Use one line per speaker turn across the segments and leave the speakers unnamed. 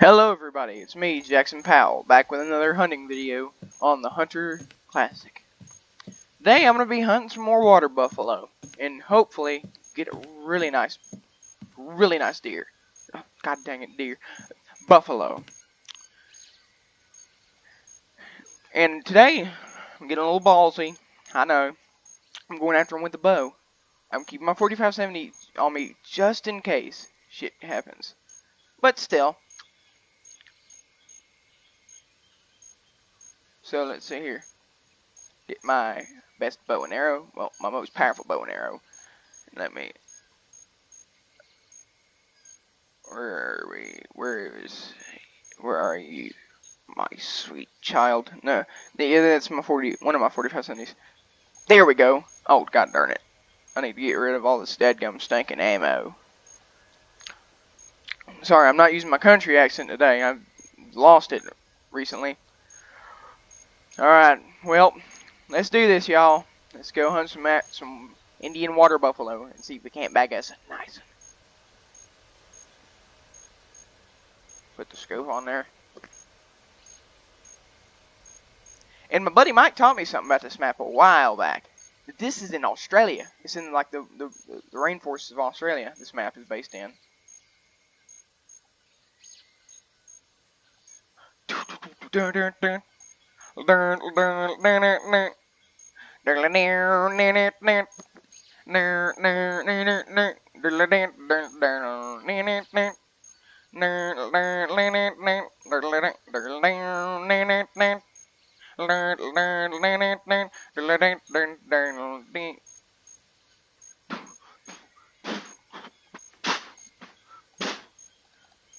Hello everybody, it's me, Jackson Powell, back with another hunting video on the Hunter Classic. Today I'm going to be hunting some more water buffalo, and hopefully get a really nice, really nice deer. Oh, God dang it, deer. Buffalo. And today, I'm getting a little ballsy, I know. I'm going after him with the bow. I'm keeping my 4570 on me just in case shit happens. But still, So let's see here. Get my best bow and arrow. Well, my most powerful bow and arrow. Let me. Where are we? Where is? Where are you, my sweet child? No, yeah, that's my forty. One of my forty-five seventies. There we go. Oh god darn it! I need to get rid of all this deadgum stinking ammo. Sorry, I'm not using my country accent today. I've lost it recently. Alright, well, let's do this, y'all. Let's go hunt some some Indian water buffalo and see if we can't bag us nice. Put the scope on there. And my buddy Mike taught me something about this map a while back. This is in Australia. It's in like the the, the rainforests of Australia. This map is based in. Dun, dun, dun.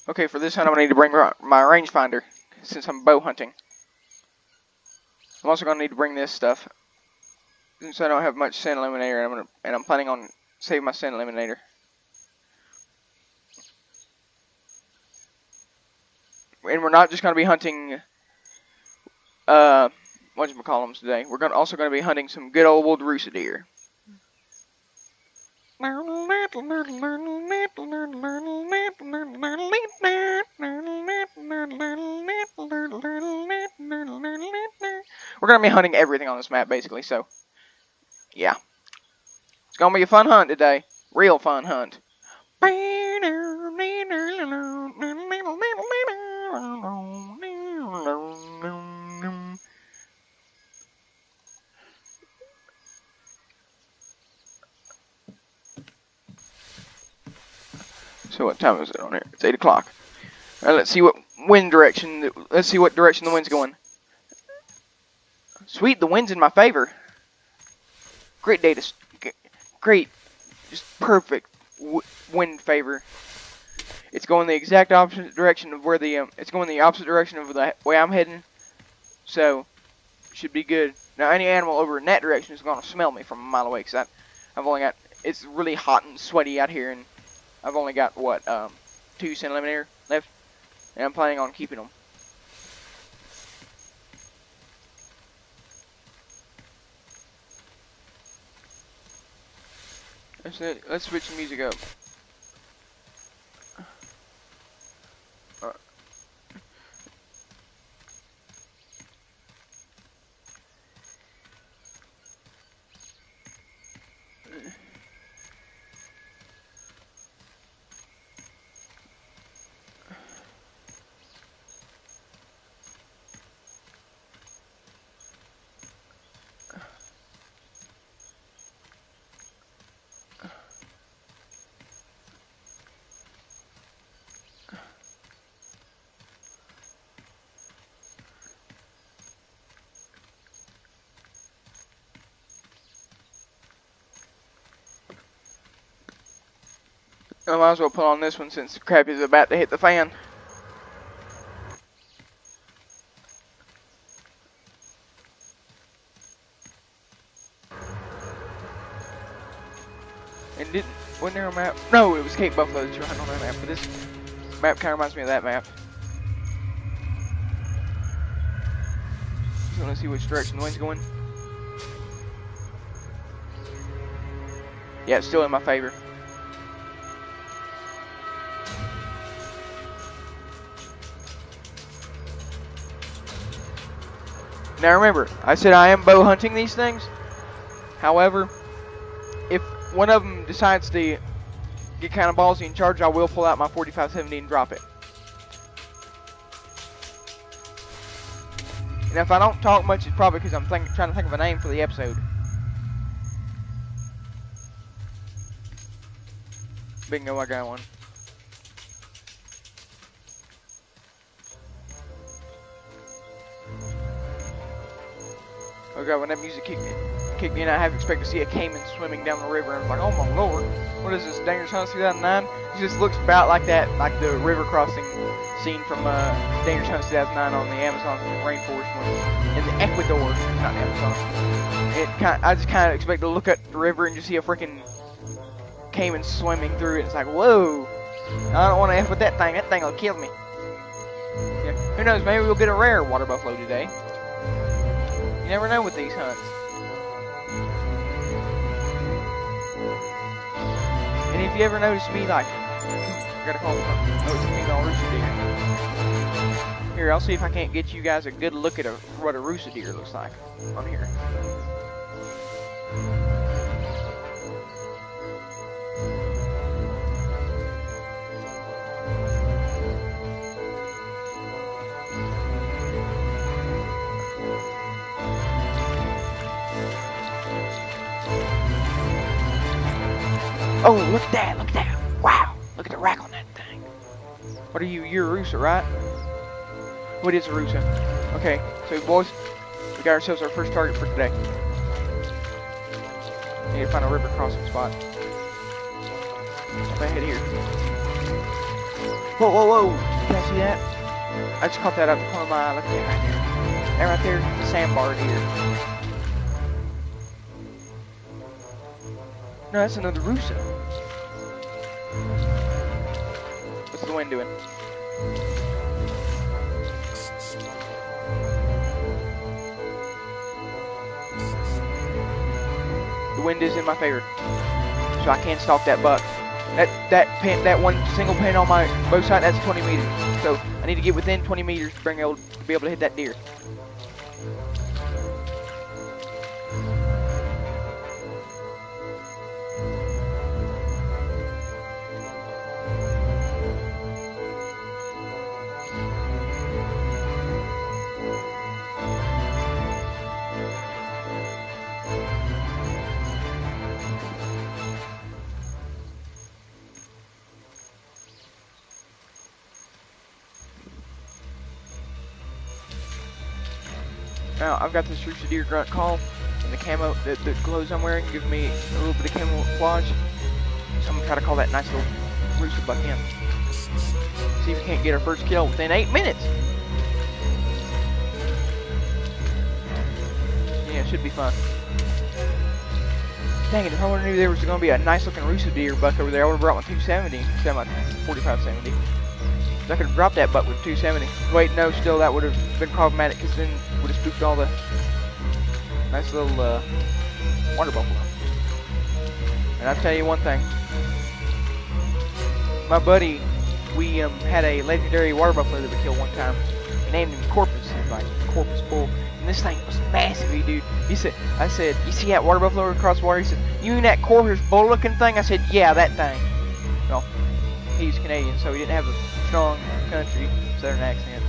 Okay, for this hunt I'm going to need to bring my rangefinder since I'm bow hunting. I'm also going to need to bring this stuff. Since I don't have much scent eliminator, I'm gonna, and I'm planning on saving my scent eliminator. And we're not just going to be hunting, uh, whatchamacallums today. We're gonna, also going to be hunting some good old wild Rusa deer. We're going to be hunting everything on this map, basically, so, yeah. It's going to be a fun hunt today. Real fun hunt. So what time is it on here? It's 8 o'clock. Let's see what wind direction, let's see what direction the wind's going. Sweet, the wind's in my favor. Great day to, great, just perfect wind favor. It's going the exact opposite direction of where the, um, it's going the opposite direction of the way I'm heading. So, should be good. Now, any animal over in that direction is going to smell me from a mile away, because I've only got, it's really hot and sweaty out here, and I've only got, what, um, two scent eliminator left, and I'm planning on keeping them. Let's, let's switch the music up. I might as well put on this one since crap is about to hit the fan. And didn't, wasn't there a map? No, it was Cape Buffalo that you were on that map, but this map kind of reminds me of that map. Just want to see which direction the wind's going. Yeah, it's still in my favor. Now remember, I said I am bow hunting these things. However, if one of them decides to get kind of ballsy and charge, I will pull out my 4570 and drop it. And if I don't talk much, it's probably because I'm think, trying to think of a name for the episode. Bingo, I got one. Oh god, when that music kicked in, kicked in, I have expected to see a caiman swimming down the river, and I was like, oh my lord, what is this, Dangerous Hunts 2009? It just looks about like that, like the river crossing scene from uh, Dangerous Hunts 2009 on the Amazon rainforest one, in the Ecuador, not Amazon. It kind, I just kind of expect to look at the river and just see a freaking caiman swimming through it. It's like, whoa, I don't want to f with that thing. That thing will kill me. Yeah. Who knows? Maybe we'll get a rare water buffalo today never know with these hunts. And if you ever notice me like, I gotta call the it's a Rusa deer. Here, I'll see if I can't get you guys a good look at a, what a Rusa deer looks like on here. Oh, look at that, look at that. Wow, look at the rack on that thing. What are you, you're a right? What is a Rusa? Okay, so boys, we got ourselves our first target for today. Need to find a river crossing spot. Up ahead here. Whoa, whoa, whoa! I see that? I just caught that out the corner of my eye. Look at that right there. That right there, the sandbar deer. No, that's another Rusa. The wind doing? The wind is in my favor, so I can stalk that buck. That that pin, that one single pin on my bow sight, that's 20 meters. So I need to get within 20 meters to bring able to be able to hit that deer. Now, I've got this Rusa Deer grunt call, and the camo, the, the clothes I'm wearing give me a little bit of camouflage. So I'm gonna try to call that nice little Rusa buck in. See if we can't get our first kill within eight minutes. Yeah, it should be fun. Dang it, if I would have knew there was going to be a nice looking Rusa deer buck over there, I would have brought my 270 instead of my 4570. I could have dropped that butt with 270. Wait, no, still that would have been problematic because then would have spooked all the nice little uh, water buffalo. And I'll tell you one thing. My buddy, we um, had a legendary water buffalo that we killed one time. We named him Corpus, like Corpus Bull. And this thing was massive, dude. He said, I said, you see that water buffalo across the water? He said, you mean that Corpus Bull looking thing? I said, yeah, that thing. Well, he's Canadian, so he didn't have a strong country southern accent.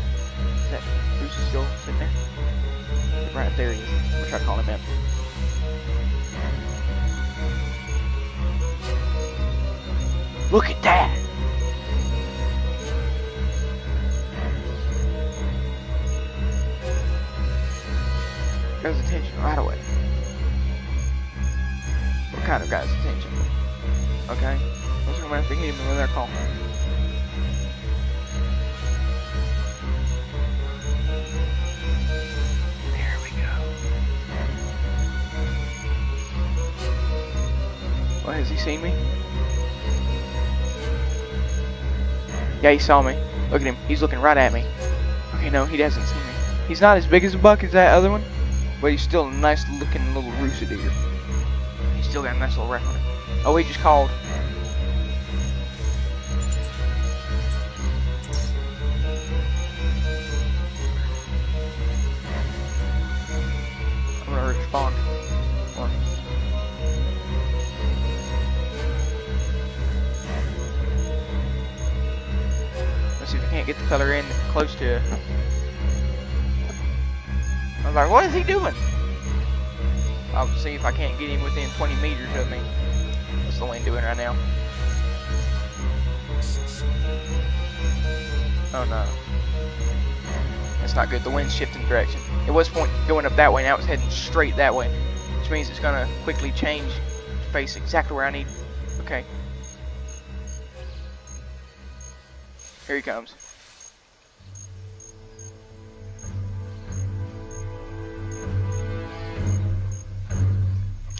Is that Bruce is still sitting there? Right there he is. We'll try to call him in. Look at that! Guy's attention right away. What kind of guy's attention? Okay. Looks like I'm gonna have to hit him with another call. What, has he seen me? Yeah, he saw me. Look at him. He's looking right at me. Okay, no, he doesn't see me. He's not as big as a buck as that other one, but he's still a nice looking little Rusa deer. He's still got a nice little it. Oh, he just called. Close to. I was like, what is he doing? I'll see if I can't get him within 20 meters of me. What's the wind doing right now? Oh no. That's not good. The wind's shifting direction. It was point going up that way, now it's heading straight that way. Which means it's gonna quickly change to face exactly where I need. Okay. Here he comes.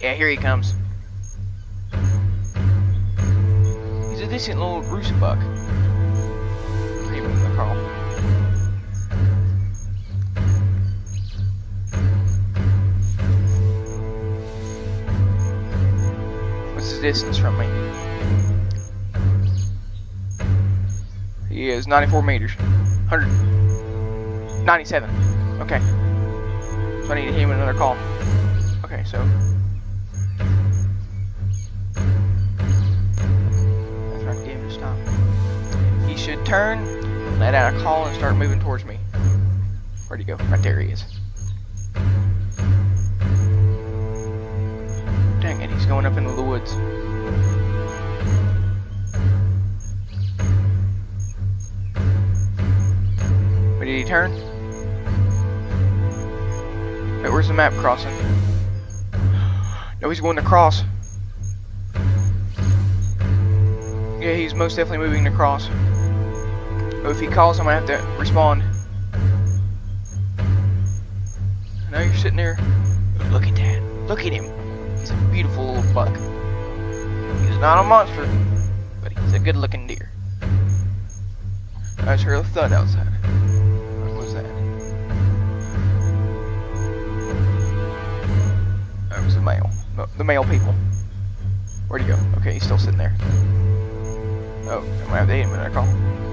Yeah, here he comes. He's a decent little Rusa buck. Hey, call. What's the distance from me? He is 94 meters. 197. Okay. So I need to hit him another call. Okay, so. Should turn, let out a call, and start moving towards me. Where'd he go? Right there he is. Dang it, he's going up into the woods. Where did he turn? Wait, where's the map crossing? No, he's going to cross. Yeah, he's most definitely moving to cross. But if he calls, I'm gonna have to respond. Now you're sitting there. Look at that. Look at him. He's a beautiful little buck. He's not a monster, but he's a good looking deer. I just heard a thud outside. What was that? That was the male. No, the male people. Where'd he go? Okay, he's still sitting there. Oh, I might have to hit him in that call.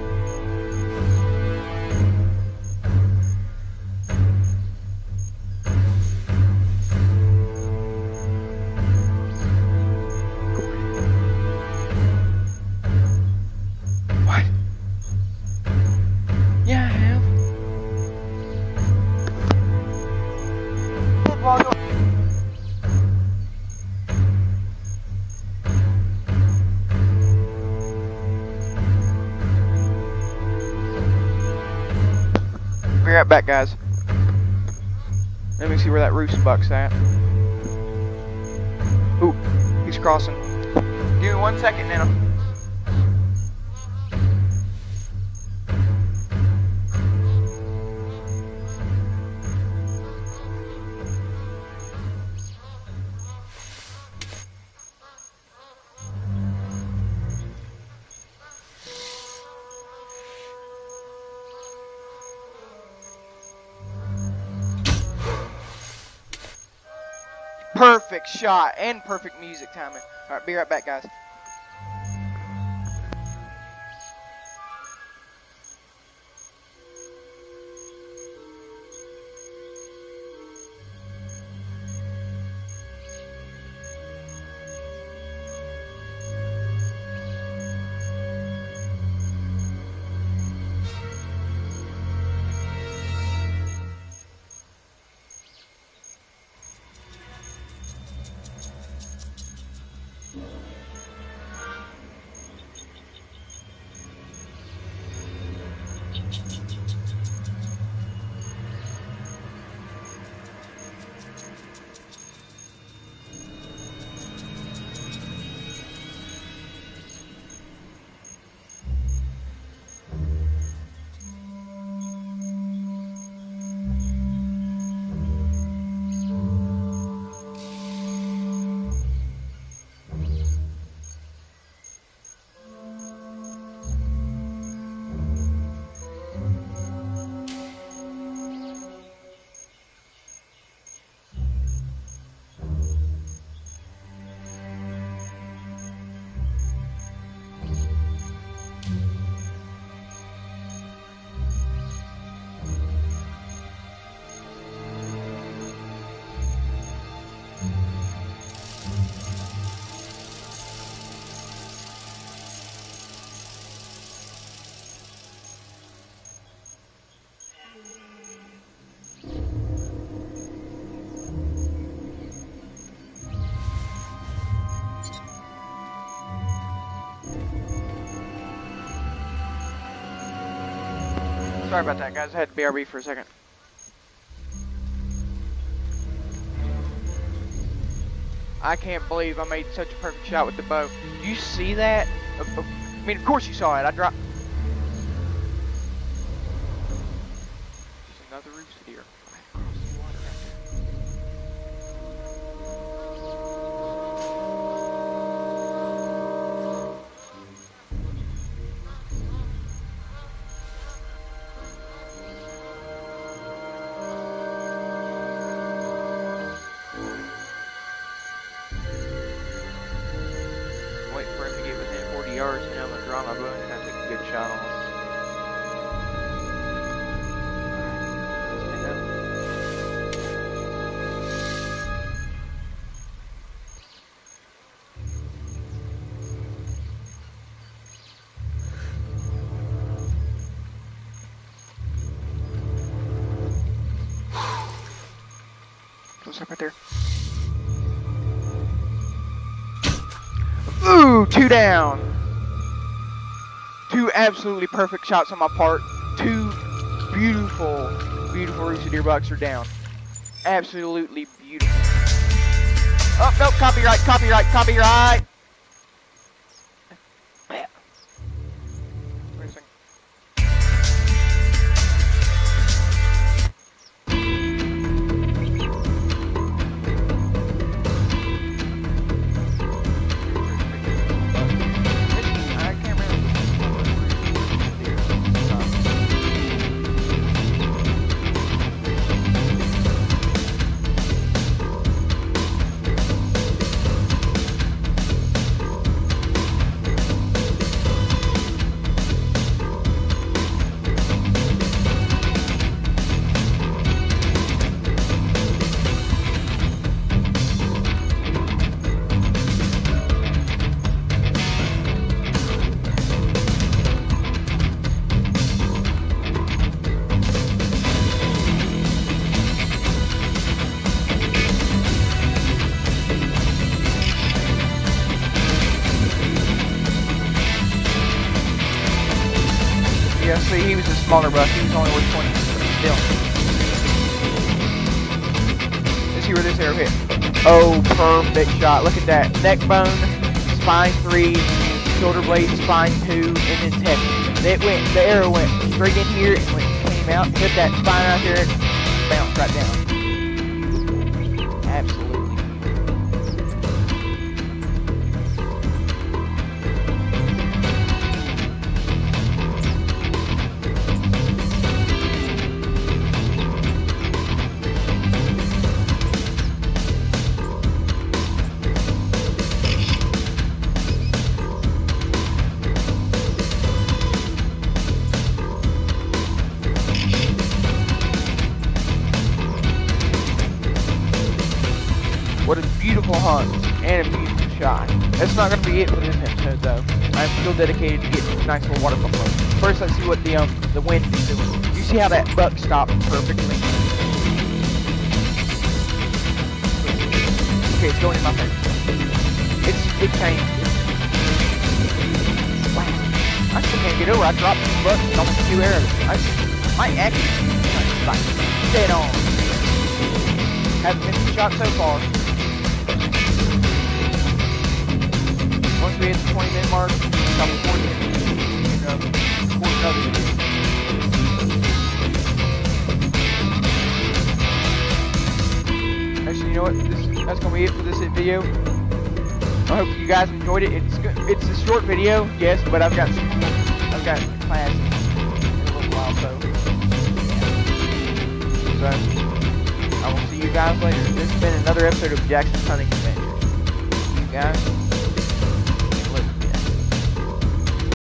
Back, guys. Let me see where that Rusa buck's at. Ooh, he's crossing. Give me one second now. Perfect shot and perfect music timing. All right, be right back, guys. Sorry about that, guys. I had to BRB for a second. I can't believe I made such a perfect shot with the bow. Did you see that? Uh, uh, I mean, of course you saw it. I dropped. My bow and try to take a good shot on him. Stand up. Close up right there. Ooh, two down. Absolutely perfect shots on my part. Two beautiful, beautiful Rusa deer bucks are down. Absolutely beautiful. Oh, no, copyright, copyright, copyright. Smaller buck. He only worth 20, but still. Let's see where this arrow hit. Oh, perfect shot. Look at that. Neck bone, spine three, shoulder blade, spine two, and then head. It went, the arrow went straight in here and went, came out, hit that spine out here, and bounced right down. Absolutely. And a beautiful shot. That's not going to be it for this episode, though. I'm still dedicated to getting nice little water buffalo. First, let's see what the um the wind is doing. You see how that buck stopped perfectly? Okay, it's going in my face. It's it changed. It's, wow, I still can't get over. I dropped two bucks with almost two arrows. I might actually like dead on. Haven't missed a shot so far. The 20 minute mark, stop recording. Actually, you know what? This, that's gonna be it for this video. I hope you guys enjoyed it. It's go- it's a short video, yes, but I've got some, I've got class in a little while, so. So, I will see you guys later. This has been another episode of Jackson's Hunting Adventure. You guys